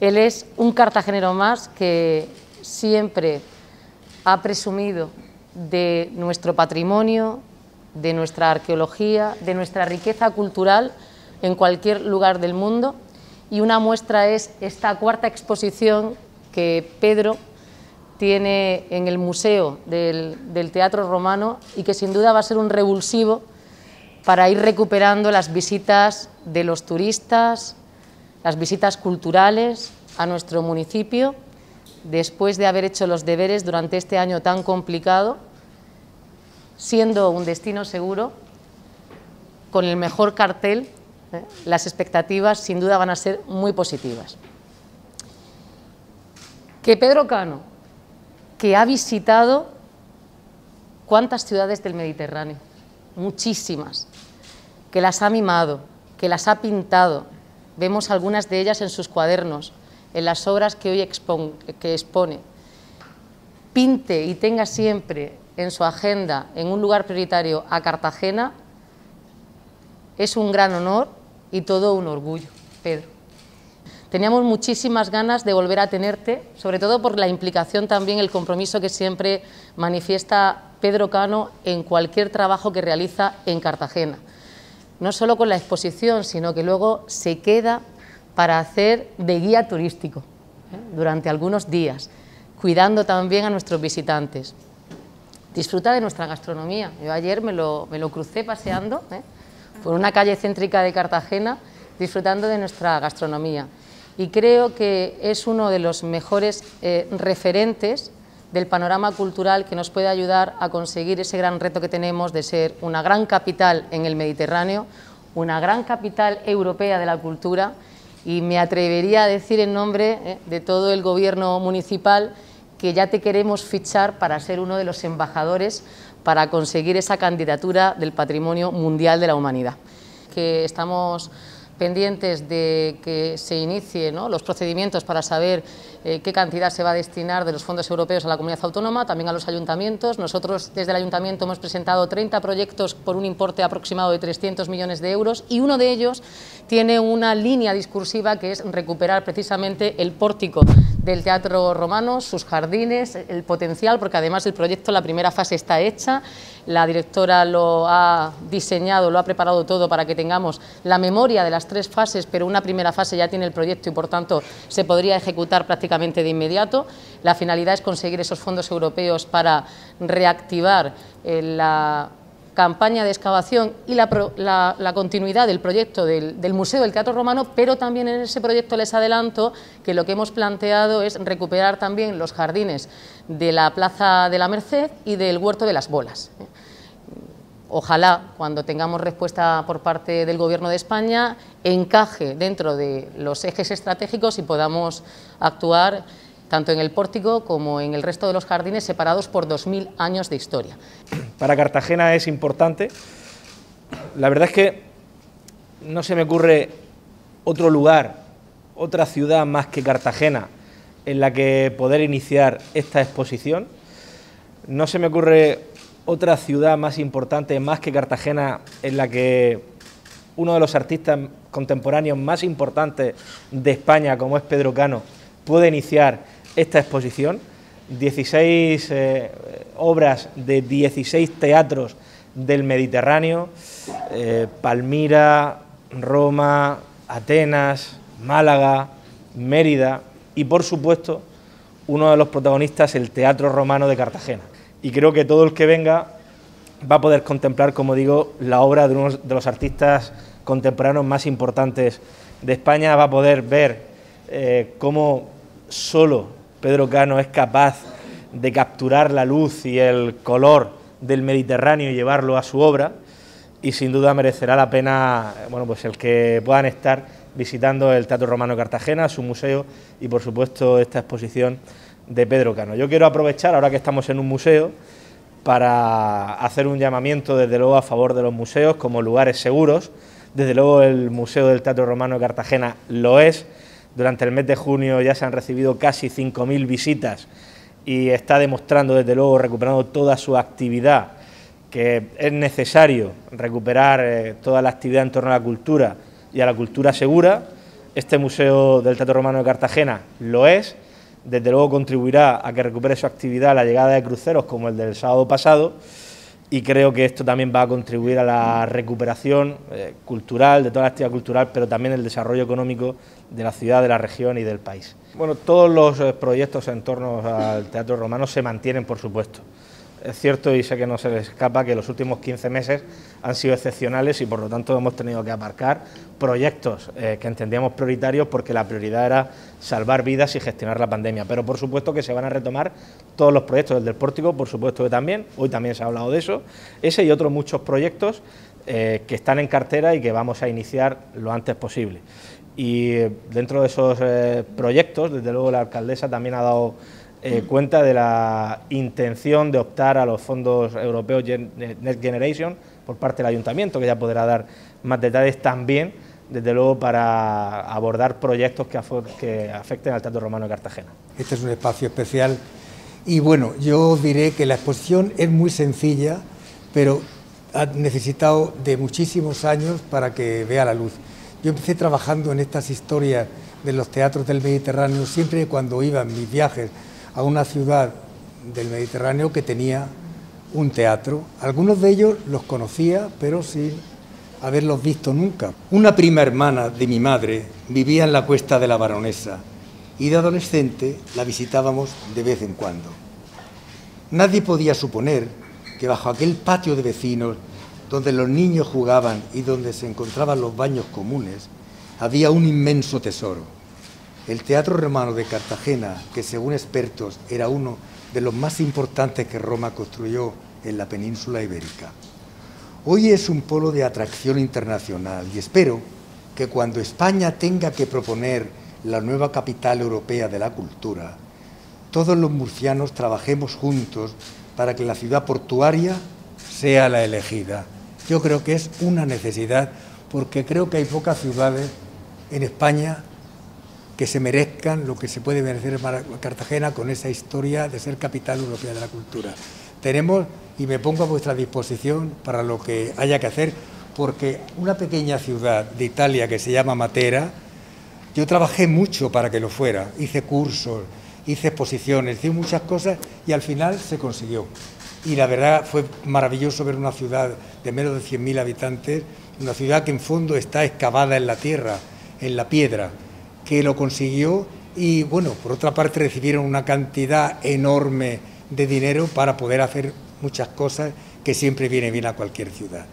Él es un cartagenero más que siempre ha presumido de nuestro patrimonio, de nuestra arqueología, de nuestra riqueza cultural en cualquier lugar del mundo. Y una muestra es esta cuarta exposición que Pedro tiene en el Museo del, Teatro Romano y que sin duda va a ser un revulsivo para ir recuperando las visitas de los turistas, las visitas culturales a nuestro municipio, después de haber hecho los deberes durante este año tan complicado, siendo un destino seguro, con el mejor cartel, ¿eh? las expectativas sin duda van a ser muy positivas. Que Pedro Cano, que ha visitado cuántas ciudades del Mediterráneo, muchísimas, que las ha mimado, que las ha pintado, Vemos algunas de ellas en sus cuadernos, en las obras que hoy que expone. Pinte y tenga siempre en su agenda, en un lugar prioritario, a Cartagena, es un gran honor y todo un orgullo, Pedro. Teníamos muchísimas ganas de volver a tenerte, sobre todo por la implicación también, el compromiso que siempre manifiesta Pedro Cano en cualquier trabajo que realiza en Cartagena no solo con la exposición, sino que luego se queda para hacer de guía turístico ¿eh? durante algunos días, cuidando también a nuestros visitantes. Disfruta de nuestra gastronomía. Yo ayer me lo, crucé paseando ¿eh? por una calle céntrica de Cartagena, disfrutando de nuestra gastronomía. Y creo que es uno de los mejores eh, referentes del panorama cultural que nos puede ayudar a conseguir ese gran reto que tenemos de ser una gran capital en el Mediterráneo, una gran capital europea de la cultura y me atrevería a decir en nombre eh, de todo el gobierno municipal que ya te queremos fichar para ser uno de los embajadores para conseguir esa candidatura del Patrimonio Mundial de la Humanidad. Que estamos pendientes de que se inicien los procedimientos para saber eh, qué cantidad se va a destinar de los fondos europeos a la comunidad autónoma, también a los ayuntamientos. Nosotros desde el ayuntamiento hemos presentado 30 proyectos por un importe aproximado de 300 millones de euros y uno de ellos tiene una línea discursiva que es recuperar precisamente el pórtico del Teatro Romano, sus jardines, el potencial, porque además el proyecto, la primera fase está hecha, la directora lo ha diseñado, lo ha preparado todo para que tengamos la memoria de las tres fases, pero una primera fase ya tiene el proyecto y por tanto se podría ejecutar prácticamente de inmediato. La finalidad es conseguir esos fondos europeos para reactivar eh, la campaña de excavación y la, continuidad del proyecto del, Museo del Teatro Romano, pero también en ese proyecto les adelanto que lo que hemos planteado es recuperar también los jardines de la Plaza de la Merced y del Huerto de las Bolas. Ojalá, cuando tengamos respuesta por parte del Gobierno de España, encaje dentro de los ejes estratégicos y podamos actuar tanto en el pórtico como en el resto de los jardines separados por 2.000 años de historia. Para Cartagena es importante. La verdad es que no se me ocurre otro lugar, otra ciudad más que Cartagena en la que poder iniciar esta exposición. No se me ocurre otra ciudad más importante, más que Cartagena, en la que uno de los artistas contemporáneos más importantes de España, como es Pedro Cano, puede iniciar esta exposición, 16 eh, obras de 16 teatros del Mediterráneo, eh, Palmira, Roma, Atenas, Málaga, Mérida y por supuesto uno de los protagonistas, el Teatro Romano de Cartagena. Y creo que todo el que venga va a poder contemplar, como digo, la obra de uno de los artistas contemporáneos más importantes de España, va a poder ver eh, cómo solo Pedro Cano es capaz de capturar la luz y el color del Mediterráneo y llevarlo a su obra. Y sin duda merecerá la pena bueno, pues el que puedan estar visitando el Teatro Romano Cartagena, su museo y por supuesto esta exposición de Pedro Cano. Yo quiero aprovechar, ahora que estamos en un museo, para hacer un llamamiento desde luego a favor de los museos como lugares seguros. Desde luego el Museo del Teatro Romano de Cartagena lo es durante el mes de junio ya se han recibido casi 5.000 visitas y está demostrando, desde luego, recuperando toda su actividad, que es necesario recuperar eh, toda la actividad en torno a la cultura y a la cultura segura. Este Museo del Teatro Romano de Cartagena lo es, desde luego contribuirá a que recupere su actividad la llegada de cruceros como el del sábado pasado y creo que esto también va a contribuir a la recuperación eh, cultural, de toda la actividad cultural, pero también el desarrollo económico de la ciudad, de la región y del país. Bueno, todos los eh, proyectos en torno al teatro romano se mantienen, por supuesto. Es cierto y sé que no se les escapa que los últimos 15 meses han sido excepcionales y por lo tanto hemos tenido que aparcar proyectos eh, que entendíamos prioritarios porque la prioridad era salvar vidas y gestionar la pandemia. Pero por supuesto que se van a retomar todos los proyectos del Pórtico, por supuesto que también, hoy también se ha hablado de eso, ese y otros muchos proyectos eh, que están en cartera y que vamos a iniciar lo antes posible. Y eh, dentro de esos proyectos, desde luego la alcaldesa también ha dado eh, cuenta de la intención de optar a los fondos europeos Next Generation por parte del ayuntamiento, que ya podrá dar más detalles también, desde luego, para abordar proyectos que, que afecten al Teatro Romano de Cartagena. Este es un espacio especial y bueno, yo diré que la exposición es muy sencilla, pero ha necesitado de muchísimos años para que vea la luz. Yo empecé trabajando en estas historias de los teatros del Mediterráneo siempre cuando iba en mis viajes a una ciudad del Mediterráneo que tenía un teatro. Algunos de ellos los conocía, pero sin haberlos visto nunca. Una prima hermana de mi madre vivía en la cuesta de la Baronesa y de adolescente la visitábamos de vez en cuando. Nadie podía suponer que bajo aquel patio de vecinos donde los niños jugaban y donde se encontraban los baños comunes, había un inmenso tesoro el Teatro Romano de Cartagena, que según expertos era uno de los más importantes que Roma construyó en la península ibérica, hoy es un polo de atracción internacional y espero que cuando España tenga que proponer la nueva capital europea de la cultura, todos los murcianos trabajemos juntos para que la ciudad portuaria sea la elegida. Yo creo que es una necesidad porque creo que hay pocas ciudades en España que se merezcan lo que se puede merecer Cartagena con esa historia de ser capital europea de la cultura. Tenemos, y me pongo a vuestra disposición para lo que haya que hacer, porque una pequeña ciudad de Italia que se llama Matera, yo trabajé mucho para que lo fuera, hice cursos, hice exposiciones, hice muchas cosas y al final se consiguió. Y la verdad fue maravilloso ver una ciudad de menos de 100.000 habitantes, una ciudad que en fondo está excavada en la tierra, en la piedra, que lo consiguió y bueno, por otra parte recibieron una cantidad enorme de dinero para poder hacer muchas cosas que siempre viene bien a cualquier ciudad.